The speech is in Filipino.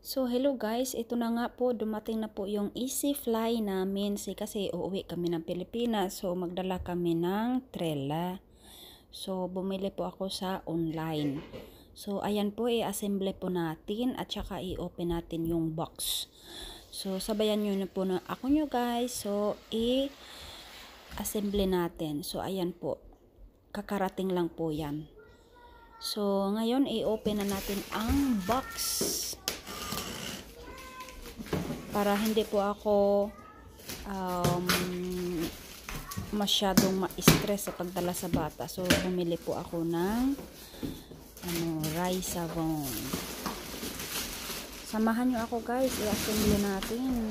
So, hello guys. Ito na nga po, dumating na po yung easy fly namin. Si, kasi uuwi kami ng Pilipinas. So, magdala kami ng trela. So, bumili po ako sa online. So, ayan po, i-assemble po natin at saka i-open natin yung box. So, sabayan nyo na po na ako nyo guys. So, i-assemble natin. So, ayan po. Kakarating lang po yan. So, ngayon, i-open na natin ang box para hindi po ako um, masyadong ma-stress sa pagdala sa bata. So, bumili po ako ng ano, rice savon. Samahan nyo ako guys. I-assembly natin.